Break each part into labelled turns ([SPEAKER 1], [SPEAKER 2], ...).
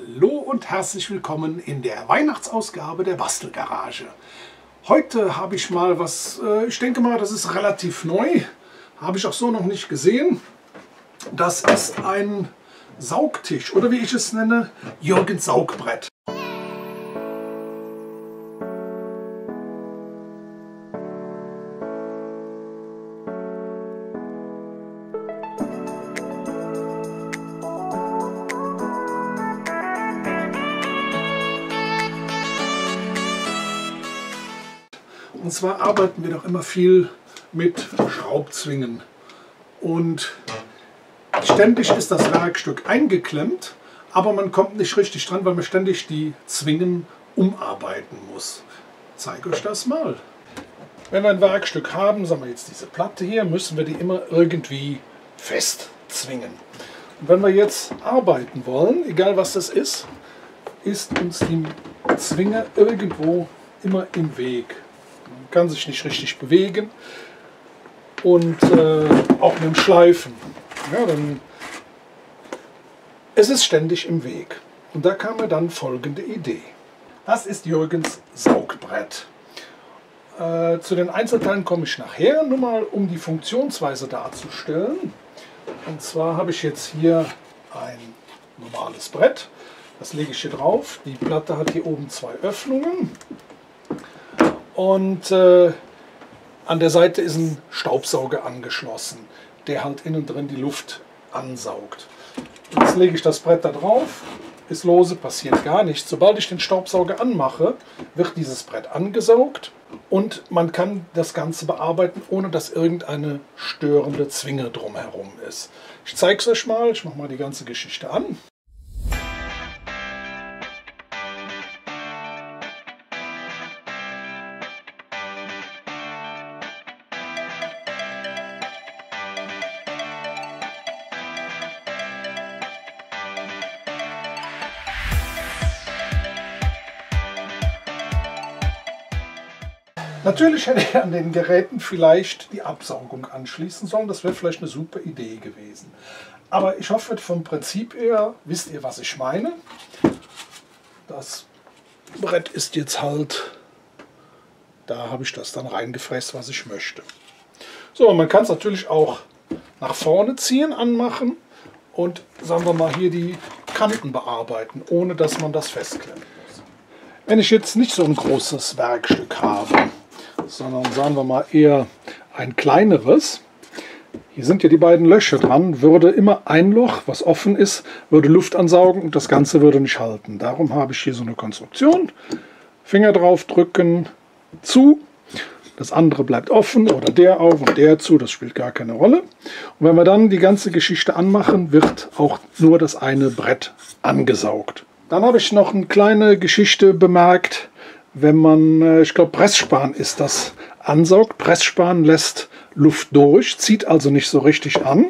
[SPEAKER 1] Hallo und herzlich willkommen in der Weihnachtsausgabe der Bastelgarage. Heute habe ich mal was, äh, ich denke mal, das ist relativ neu, habe ich auch so noch nicht gesehen. Das ist ein Saugtisch oder wie ich es nenne, Jürgens Saugbrett. Zwar arbeiten wir doch immer viel mit Schraubzwingen. Und ständig ist das Werkstück eingeklemmt, aber man kommt nicht richtig dran, weil man ständig die Zwingen umarbeiten muss. Ich zeige euch das mal. Wenn wir ein Werkstück haben, sagen wir jetzt diese Platte hier, müssen wir die immer irgendwie festzwingen. Und wenn wir jetzt arbeiten wollen, egal was das ist, ist uns die Zwinge irgendwo immer im Weg kann sich nicht richtig bewegen und äh, auch mit dem Schleifen. Ja, dann, es ist ständig im Weg. Und da kam mir dann folgende Idee. Das ist Jürgens Saugbrett. Äh, zu den Einzelteilen komme ich nachher, nur mal um die Funktionsweise darzustellen. Und zwar habe ich jetzt hier ein normales Brett. Das lege ich hier drauf. Die Platte hat hier oben zwei Öffnungen. Und äh, an der Seite ist ein Staubsauger angeschlossen, der halt innen drin die Luft ansaugt. Jetzt lege ich das Brett da drauf, ist lose, passiert gar nichts. Sobald ich den Staubsauger anmache, wird dieses Brett angesaugt und man kann das Ganze bearbeiten, ohne dass irgendeine störende Zwinge drumherum ist. Ich zeige es euch mal, ich mache mal die ganze Geschichte an. Natürlich hätte ich an den Geräten vielleicht die Absaugung anschließen sollen. Das wäre vielleicht eine super Idee gewesen. Aber ich hoffe, vom Prinzip her wisst ihr, was ich meine. Das Brett ist jetzt halt, da habe ich das dann reingefräst, was ich möchte. So, man kann es natürlich auch nach vorne ziehen, anmachen und sagen wir mal hier die Kanten bearbeiten, ohne dass man das festklemmen muss. Wenn ich jetzt nicht so ein großes Werkstück habe, sondern sagen wir mal eher ein kleineres. Hier sind ja die beiden Löcher dran, würde immer ein Loch, was offen ist, würde Luft ansaugen und das Ganze würde nicht halten. Darum habe ich hier so eine Konstruktion. Finger drauf drücken, zu. Das andere bleibt offen oder der auf und der zu, das spielt gar keine Rolle. Und wenn wir dann die ganze Geschichte anmachen, wird auch nur das eine Brett angesaugt. Dann habe ich noch eine kleine Geschichte bemerkt wenn man, äh, ich glaube Pressspan ist das, ansaugt. Pressspan lässt Luft durch, zieht also nicht so richtig an.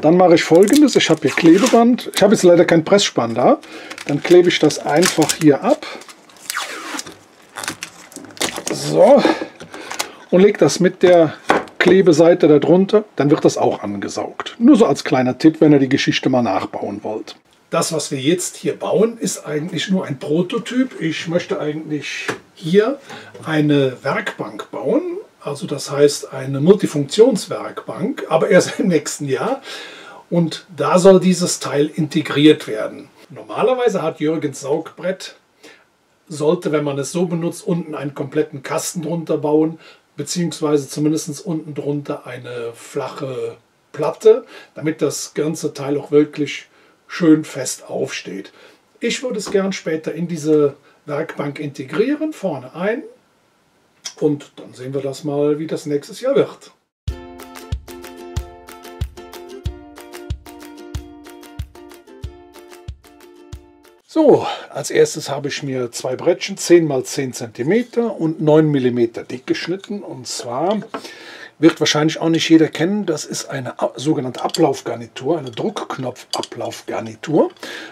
[SPEAKER 1] Dann mache ich folgendes, ich habe hier Klebeband, ich habe jetzt leider kein Pressspan da, dann klebe ich das einfach hier ab. So, und lege das mit der Klebeseite darunter, dann wird das auch angesaugt. Nur so als kleiner Tipp, wenn ihr die Geschichte mal nachbauen wollt. Das, was wir jetzt hier bauen, ist eigentlich nur ein Prototyp. Ich möchte eigentlich hier eine Werkbank bauen. Also das heißt eine Multifunktionswerkbank, aber erst im nächsten Jahr. Und da soll dieses Teil integriert werden. Normalerweise hat Jürgens Saugbrett, sollte, wenn man es so benutzt, unten einen kompletten Kasten drunter bauen, beziehungsweise zumindest unten drunter eine flache Platte, damit das ganze Teil auch wirklich schön fest aufsteht. Ich würde es gern später in diese Werkbank integrieren, vorne ein und dann sehen wir das mal, wie das nächstes Jahr wird. So, als erstes habe ich mir zwei Brettchen 10 x 10 cm und 9 mm dick geschnitten und zwar wird wahrscheinlich auch nicht jeder kennen. Das ist eine sogenannte Ablaufgarnitur, eine Druckknopf-Ablaufgarnitur.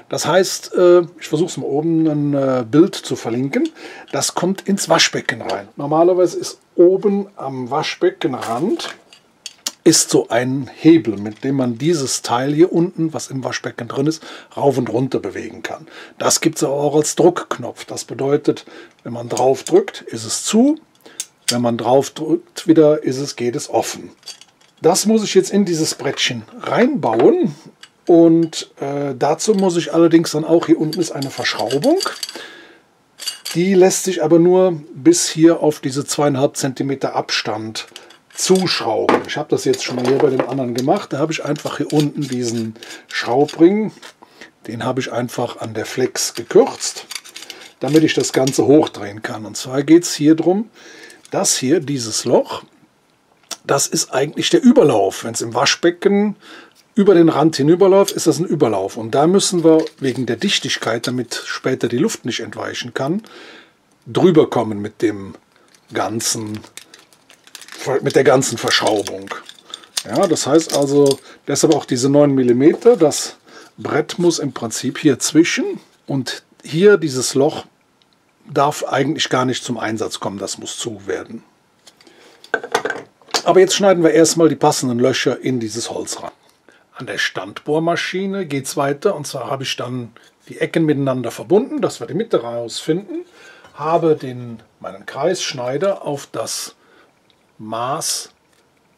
[SPEAKER 1] Das heißt, äh, ich versuche es mal oben ein äh, Bild zu verlinken. Das kommt ins Waschbecken rein. Normalerweise ist oben am Waschbeckenrand ist so ein Hebel, mit dem man dieses Teil hier unten, was im Waschbecken drin ist, rauf und runter bewegen kann. Das gibt es auch als Druckknopf. Das bedeutet, wenn man drauf drückt, ist es zu. Wenn man drauf drückt, wieder ist es, geht es offen. Das muss ich jetzt in dieses Brettchen reinbauen. Und äh, dazu muss ich allerdings dann auch, hier unten ist eine Verschraubung. Die lässt sich aber nur bis hier auf diese zweieinhalb Zentimeter Abstand zuschrauben. Ich habe das jetzt schon mal hier bei dem anderen gemacht. Da habe ich einfach hier unten diesen Schraubring, den habe ich einfach an der Flex gekürzt, damit ich das Ganze hochdrehen kann. Und zwar geht es hier darum, dass hier dieses Loch, das ist eigentlich der Überlauf. Wenn es im Waschbecken über den Rand hinüberläuft, ist das ein Überlauf. Und da müssen wir wegen der Dichtigkeit, damit später die Luft nicht entweichen kann, drüber kommen mit dem ganzen mit der ganzen Verschraubung. Ja, das heißt also, deshalb auch diese 9 mm. Das Brett muss im Prinzip hier zwischen und hier dieses Loch darf eigentlich gar nicht zum Einsatz kommen. Das muss zu werden. Aber jetzt schneiden wir erstmal die passenden Löcher in dieses Holz ran. An der Standbohrmaschine geht es weiter und zwar habe ich dann die Ecken miteinander verbunden, dass wir die Mitte rausfinden. Habe den, meinen Kreisschneider auf das Maß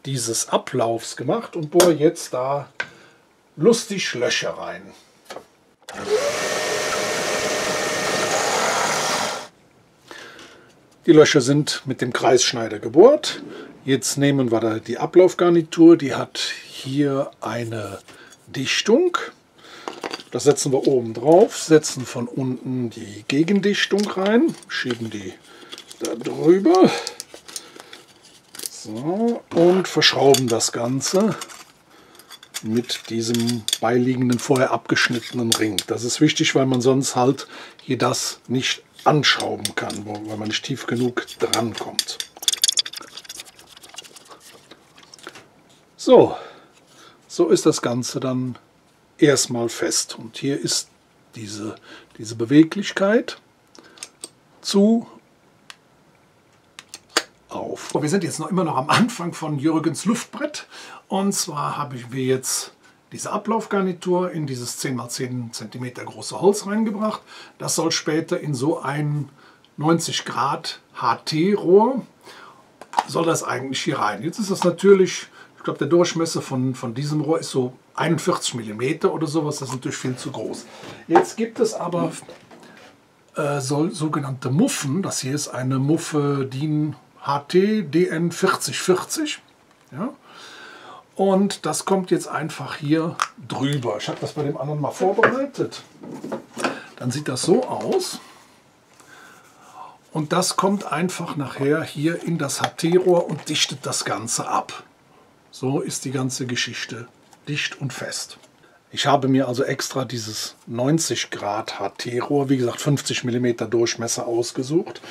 [SPEAKER 1] dieses Ablaufs gemacht und bohre jetzt da lustig Löcher rein. Die Löcher sind mit dem Kreisschneider gebohrt. Jetzt nehmen wir da die Ablaufgarnitur, die hat hier eine Dichtung. Das setzen wir oben drauf, setzen von unten die Gegendichtung rein, schieben die da drüber. So, und verschrauben das Ganze mit diesem beiliegenden, vorher abgeschnittenen Ring. Das ist wichtig, weil man sonst halt hier das nicht anschrauben kann, weil man nicht tief genug dran kommt. So, so ist das Ganze dann erstmal fest. Und hier ist diese, diese Beweglichkeit zu auf. Wir sind jetzt noch immer noch am Anfang von Jürgens Luftbrett. Und zwar habe ich mir jetzt diese Ablaufgarnitur in dieses 10 x 10 cm große Holz reingebracht. Das soll später in so ein 90 Grad HT-Rohr, soll das eigentlich hier rein. Jetzt ist das natürlich, ich glaube der Durchmesser von, von diesem Rohr ist so 41 mm oder sowas, das ist natürlich viel zu groß. Jetzt gibt es aber äh, so, sogenannte Muffen, das hier ist eine Muffe DIN HT DN 4040. Ja? Und das kommt jetzt einfach hier drüber. Ich habe das bei dem anderen mal vorbereitet. Dann sieht das so aus. Und das kommt einfach nachher hier in das HT-Rohr und dichtet das Ganze ab. So ist die ganze Geschichte dicht und fest. Ich habe mir also extra dieses 90 Grad HT-Rohr, wie gesagt 50 mm Durchmesser ausgesucht.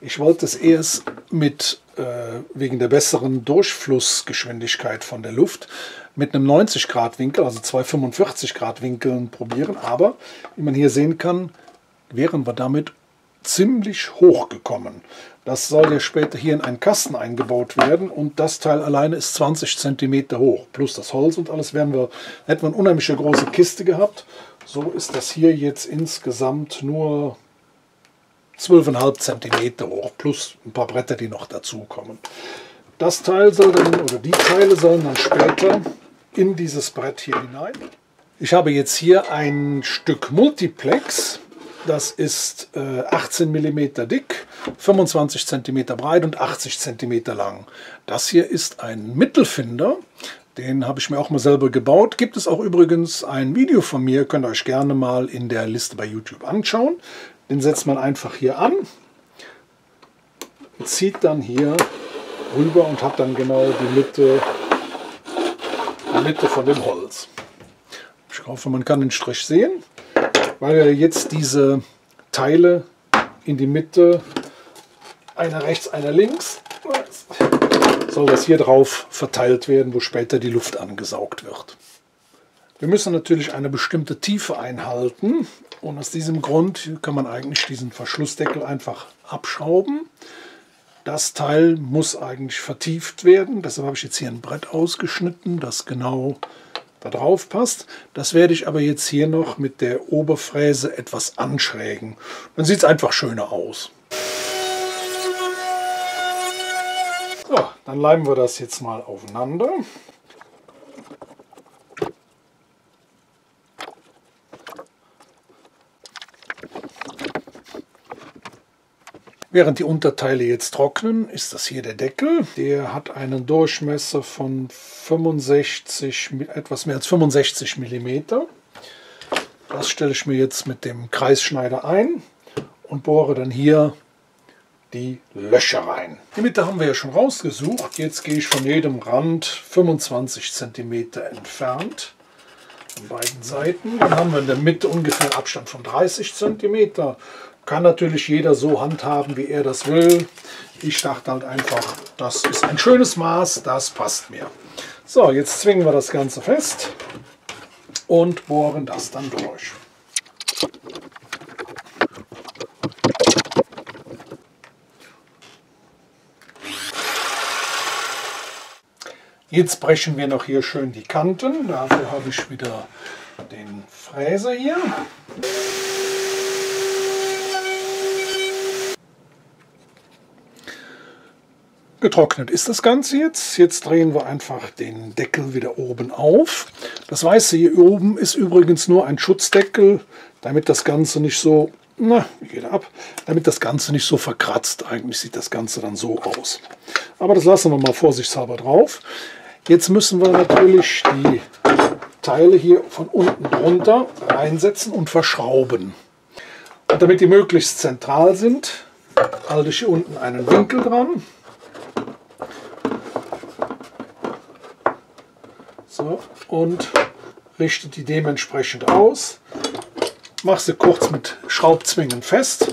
[SPEAKER 1] Ich wollte es erst mit, äh, wegen der besseren Durchflussgeschwindigkeit von der Luft, mit einem 90 Grad Winkel, also zwei 45 Grad Winkeln probieren. Aber, wie man hier sehen kann, wären wir damit ziemlich hoch gekommen. Das soll ja später hier in einen Kasten eingebaut werden und das Teil alleine ist 20 cm hoch. Plus das Holz und alles wären wir, hätten wir eine unheimliche große Kiste gehabt. So ist das hier jetzt insgesamt nur 12,5 cm hoch, plus ein paar Bretter, die noch dazukommen. Das Teil soll dann, oder die Teile sollen dann später in dieses Brett hier hinein. Ich habe jetzt hier ein Stück Multiplex das ist äh, 18 mm dick, 25 cm breit und 80 cm lang. Das hier ist ein Mittelfinder. Den habe ich mir auch mal selber gebaut. Gibt es auch übrigens ein Video von mir, könnt ihr euch gerne mal in der Liste bei YouTube anschauen. Den setzt man einfach hier an, zieht dann hier rüber und hat dann genau die Mitte, die Mitte von dem Holz. Ich hoffe, man kann den Strich sehen weil wir jetzt diese Teile in die Mitte, einer rechts, einer links, soll das hier drauf verteilt werden, wo später die Luft angesaugt wird. Wir müssen natürlich eine bestimmte Tiefe einhalten und aus diesem Grund kann man eigentlich diesen Verschlussdeckel einfach abschrauben. Das Teil muss eigentlich vertieft werden. Deshalb habe ich jetzt hier ein Brett ausgeschnitten, das genau da drauf passt. Das werde ich aber jetzt hier noch mit der Oberfräse etwas anschrägen. Dann sieht es einfach schöner aus. So, dann leimen wir das jetzt mal aufeinander. Während die Unterteile jetzt trocknen, ist das hier der Deckel. Der hat einen Durchmesser von 65, etwas mehr als 65 mm. Das stelle ich mir jetzt mit dem Kreisschneider ein und bohre dann hier die Löcher rein. Die Mitte haben wir ja schon rausgesucht. Jetzt gehe ich von jedem Rand 25 cm entfernt an beiden Seiten. Dann haben wir in der Mitte ungefähr Abstand von 30 cm. Kann natürlich jeder so handhaben, wie er das will. Ich dachte halt einfach, das ist ein schönes Maß, das passt mir. So, jetzt zwingen wir das Ganze fest und bohren das dann durch. Jetzt brechen wir noch hier schön die Kanten. Dafür habe ich wieder den Fräser hier. Getrocknet ist das Ganze jetzt. Jetzt drehen wir einfach den Deckel wieder oben auf. Das Weiße hier oben ist übrigens nur ein Schutzdeckel, damit das Ganze nicht so, na, geht ab, damit das Ganze nicht so verkratzt. Eigentlich sieht das Ganze dann so aus. Aber das lassen wir mal vorsichtshalber drauf. Jetzt müssen wir natürlich die Teile hier von unten drunter reinsetzen und verschrauben. Und damit die möglichst zentral sind, halte ich hier unten einen Winkel dran. So, und richte die dementsprechend aus. Mache sie kurz mit Schraubzwingen fest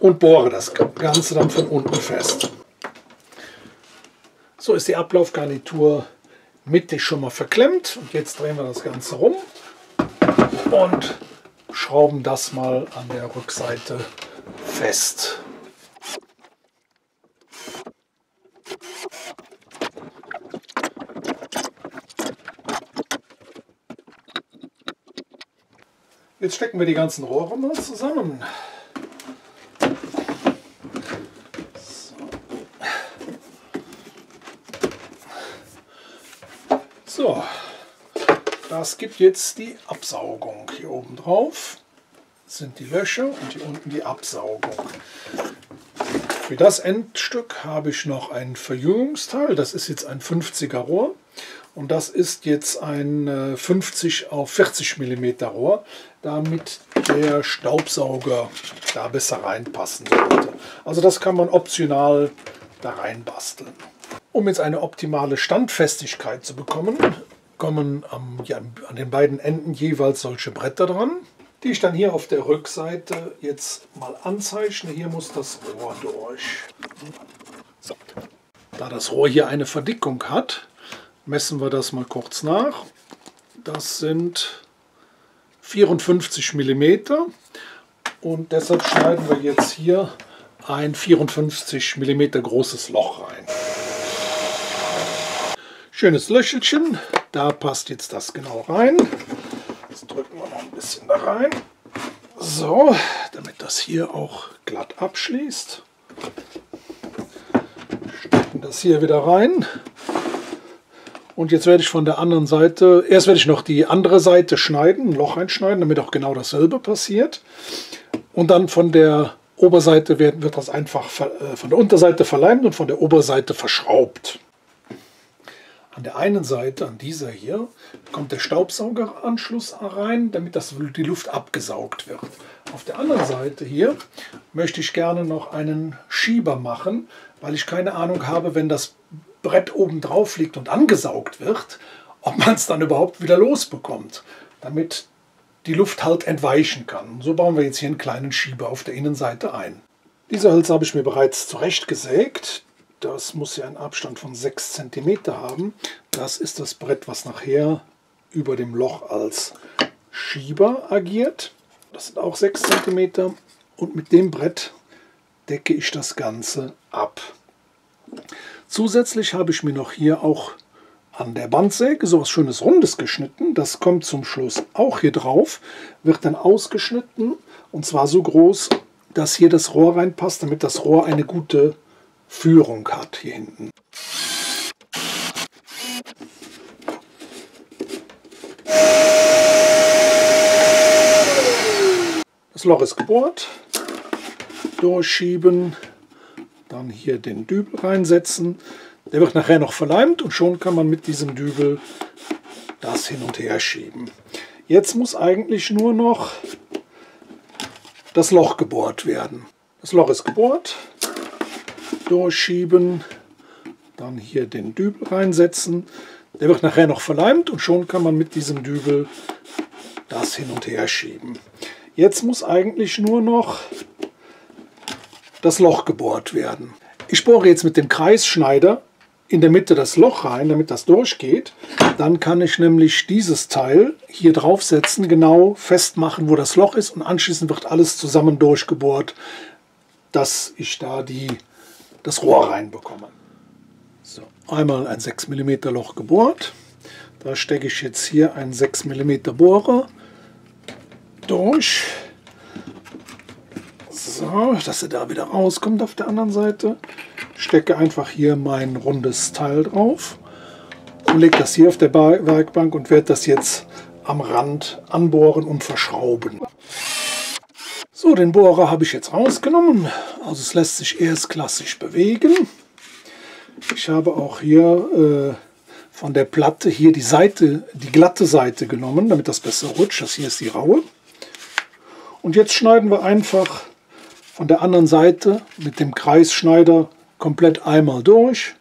[SPEAKER 1] und bohre das Ganze dann von unten fest. So ist die Ablaufgarnitur mittig schon mal verklemmt. Und jetzt drehen wir das Ganze rum und schrauben das mal an der Rückseite fest. Jetzt stecken wir die ganzen Rohre mal zusammen. So, das gibt jetzt die Absaugung. Hier oben drauf sind die Löcher und hier unten die Absaugung. Für das Endstück habe ich noch ein Verjüngungsteil. Das ist jetzt ein 50er Rohr. Und das ist jetzt ein 50 äh, auf 40 mm Rohr, damit der Staubsauger da besser reinpassen sollte. Also das kann man optional da reinbasteln. Um jetzt eine optimale Standfestigkeit zu bekommen, kommen am, ja, an den beiden Enden jeweils solche Bretter dran, die ich dann hier auf der Rückseite jetzt mal anzeichne. Hier muss das Rohr durch. So. Da das Rohr hier eine Verdickung hat, messen wir das mal kurz nach. Das sind 54 mm und deshalb schneiden wir jetzt hier ein 54 mm großes Loch rein. Schönes Löchelchen, da passt jetzt das genau rein. Das drücken wir noch ein bisschen da rein. So, damit das hier auch glatt abschließt. Stecken das hier wieder rein. Und jetzt werde ich von der anderen Seite, erst werde ich noch die andere Seite schneiden, ein Loch einschneiden, damit auch genau dasselbe passiert. Und dann von der Oberseite wird, wird das einfach äh, von der Unterseite verleimt und von der Oberseite verschraubt. An der einen Seite, an dieser hier, kommt der Staubsaugeranschluss rein, damit das, die Luft abgesaugt wird. Auf der anderen Seite hier möchte ich gerne noch einen Schieber machen, weil ich keine Ahnung habe, wenn das Brett oben drauf liegt und angesaugt wird, ob man es dann überhaupt wieder losbekommt, damit die Luft halt entweichen kann. So bauen wir jetzt hier einen kleinen Schieber auf der Innenseite ein. Diese Hölzer habe ich mir bereits zurechtgesägt. Das muss ja einen Abstand von 6 cm haben. Das ist das Brett, was nachher über dem Loch als Schieber agiert. Das sind auch 6 cm. Und mit dem Brett decke ich das Ganze ab. Zusätzlich habe ich mir noch hier auch an der Bandsäge so was schönes Rundes geschnitten. Das kommt zum Schluss auch hier drauf, wird dann ausgeschnitten und zwar so groß, dass hier das Rohr reinpasst, damit das Rohr eine gute Führung hat hier hinten. Das Loch ist gebohrt, durchschieben, dann hier den Dübel reinsetzen. Der wird nachher noch verleimt und schon kann man mit diesem Dübel das hin und her schieben. Jetzt muss eigentlich nur noch das Loch gebohrt werden. Das Loch ist gebohrt, durchschieben, dann hier den Dübel reinsetzen. Der wird nachher noch verleimt und schon kann man mit diesem Dübel das hin und her schieben. Jetzt muss eigentlich nur noch das Loch gebohrt werden. Ich bohre jetzt mit dem Kreisschneider in der Mitte das Loch rein, damit das durchgeht. Dann kann ich nämlich dieses Teil hier draufsetzen, genau festmachen, wo das Loch ist und anschließend wird alles zusammen durchgebohrt, dass ich da die, das Rohr reinbekomme. So, einmal ein 6 mm Loch gebohrt. Da stecke ich jetzt hier einen 6 mm Bohrer durch. So, dass er da wieder rauskommt auf der anderen Seite. Stecke einfach hier mein rundes Teil drauf und lege das hier auf der Werkbank und werde das jetzt am Rand anbohren und verschrauben. So, den Bohrer habe ich jetzt rausgenommen. Also es lässt sich erstklassig bewegen. Ich habe auch hier äh, von der Platte hier die Seite, die glatte Seite genommen, damit das besser rutscht. Das hier ist die raue. Und jetzt schneiden wir einfach von der anderen Seite mit dem Kreisschneider komplett einmal durch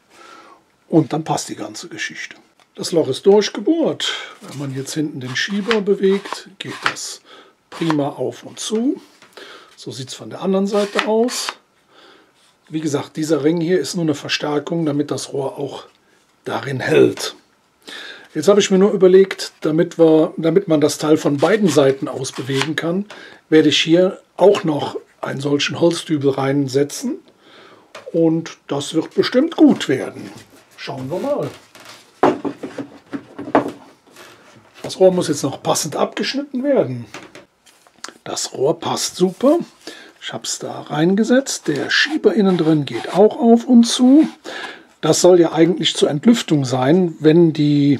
[SPEAKER 1] und dann passt die ganze Geschichte. Das Loch ist durchgebohrt. Wenn man jetzt hinten den Schieber bewegt, geht das prima auf und zu. So sieht es von der anderen Seite aus. Wie gesagt, dieser Ring hier ist nur eine Verstärkung, damit das Rohr auch darin hält. Jetzt habe ich mir nur überlegt, damit, wir, damit man das Teil von beiden Seiten aus bewegen kann, werde ich hier auch noch einen solchen Holzdübel reinsetzen. Und das wird bestimmt gut werden. Schauen wir mal. Das Rohr muss jetzt noch passend abgeschnitten werden. Das Rohr passt super. Ich habe es da reingesetzt. Der Schieber innen drin geht auch auf und zu. Das soll ja eigentlich zur Entlüftung sein, wenn die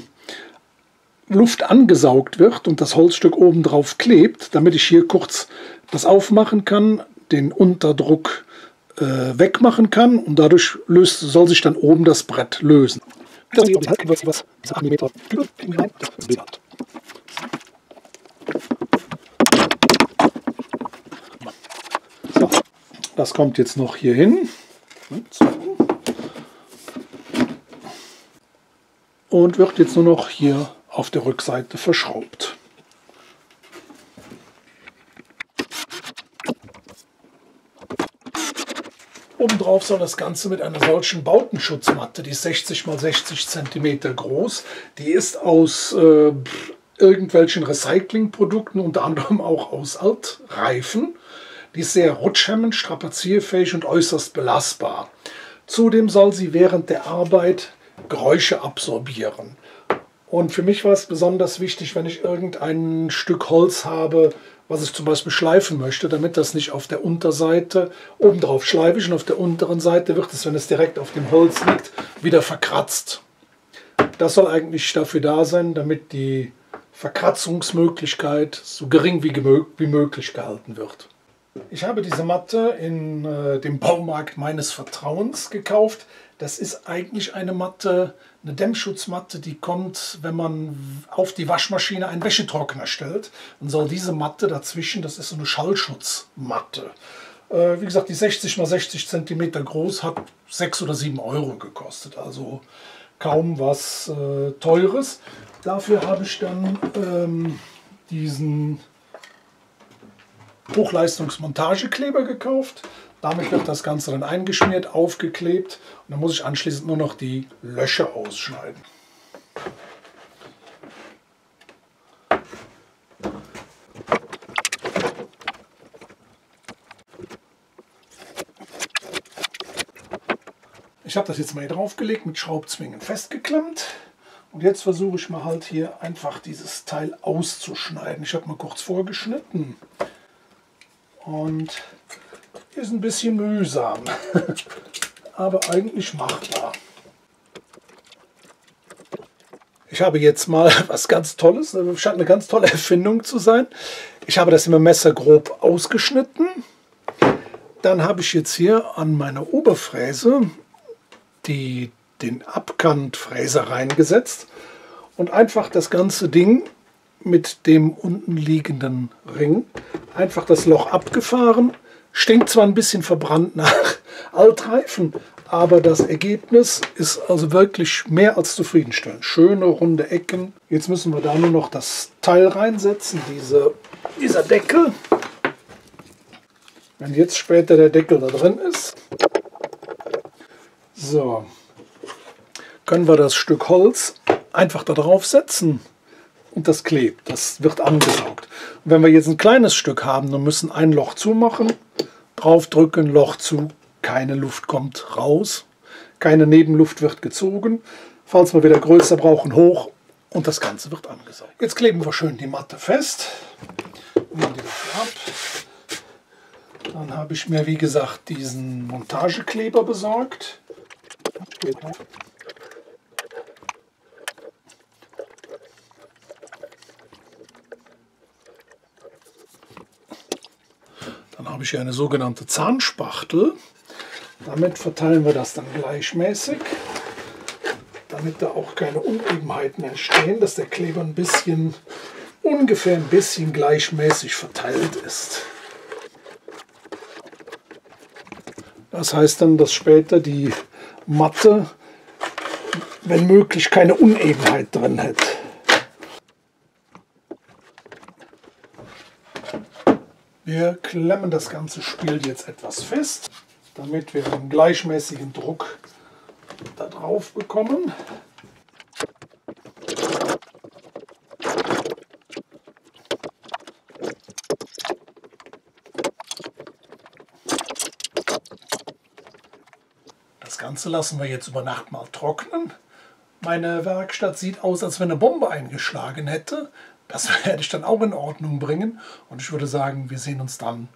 [SPEAKER 1] Luft angesaugt wird und das Holzstück oben drauf klebt, damit ich hier kurz das aufmachen kann, den Unterdruck äh, wegmachen kann und dadurch löst, soll sich dann oben das Brett lösen. So, das kommt jetzt noch hier hin. Und wird jetzt nur noch hier auf der Rückseite verschraubt. Obendrauf soll das Ganze mit einer solchen Bautenschutzmatte, die ist 60 x 60 cm groß, die ist aus äh, irgendwelchen Recyclingprodukten, unter anderem auch aus Altreifen. Die ist sehr rutschhemmend, strapazierfähig und äußerst belastbar. Zudem soll sie während der Arbeit Geräusche absorbieren. Und für mich war es besonders wichtig, wenn ich irgendein Stück Holz habe, was ich zum Beispiel schleifen möchte, damit das nicht auf der Unterseite, obendrauf schleife ich und auf der unteren Seite wird es, wenn es direkt auf dem Holz liegt, wieder verkratzt. Das soll eigentlich dafür da sein, damit die Verkratzungsmöglichkeit so gering wie, wie möglich gehalten wird. Ich habe diese Matte in äh, dem Baumarkt meines Vertrauens gekauft. Das ist eigentlich eine Matte, eine Dämmschutzmatte, die kommt, wenn man auf die Waschmaschine einen Wäschetrockner stellt. Dann soll diese Matte dazwischen, das ist so eine Schallschutzmatte. Äh, wie gesagt, die 60 x 60 cm groß hat 6 oder 7 Euro gekostet. Also kaum was äh, Teures. Dafür habe ich dann ähm, diesen Hochleistungsmontagekleber gekauft. Damit wird das Ganze dann eingeschmiert, aufgeklebt und dann muss ich anschließend nur noch die Löcher ausschneiden. Ich habe das jetzt mal hier draufgelegt, mit Schraubzwingen festgeklemmt. Und jetzt versuche ich mal halt hier einfach dieses Teil auszuschneiden. Ich habe mal kurz vorgeschnitten. Und ist ein bisschen mühsam, aber eigentlich machbar. Ich habe jetzt mal was ganz Tolles, das scheint eine ganz tolle Erfindung zu sein. Ich habe das im Messer grob ausgeschnitten. Dann habe ich jetzt hier an meiner Oberfräse die, den Abkantfräser reingesetzt und einfach das ganze Ding mit dem unten liegenden Ring einfach das Loch abgefahren. Stinkt zwar ein bisschen verbrannt nach Altreifen, aber das Ergebnis ist also wirklich mehr als zufriedenstellend. Schöne runde Ecken. Jetzt müssen wir da nur noch das Teil reinsetzen, diese, dieser Deckel. Wenn jetzt später der Deckel da drin ist, so, können wir das Stück Holz einfach da drauf setzen und das klebt. Das wird angesaugt. Und wenn wir jetzt ein kleines Stück haben und müssen ein Loch zumachen, draufdrücken, Loch zu, keine Luft kommt raus, keine Nebenluft wird gezogen. Falls wir wieder größer brauchen, hoch und das Ganze wird angesaugt. Jetzt kleben wir schön die Matte fest. Nehmen die ab. Dann habe ich mir, wie gesagt, diesen Montagekleber besorgt. Habe ich hier eine sogenannte Zahnspachtel. Damit verteilen wir das dann gleichmäßig, damit da auch keine Unebenheiten entstehen, dass der Kleber ein bisschen, ungefähr ein bisschen gleichmäßig verteilt ist. Das heißt dann, dass später die Matte, wenn möglich, keine Unebenheit drin hat. Wir klemmen das ganze Spiel jetzt etwas fest damit wir einen gleichmäßigen Druck da drauf bekommen. Das Ganze lassen wir jetzt über Nacht mal trocknen. Meine Werkstatt sieht aus, als wenn eine Bombe eingeschlagen hätte. Das werde ich dann auch in Ordnung bringen. Und ich würde sagen, wir sehen uns dann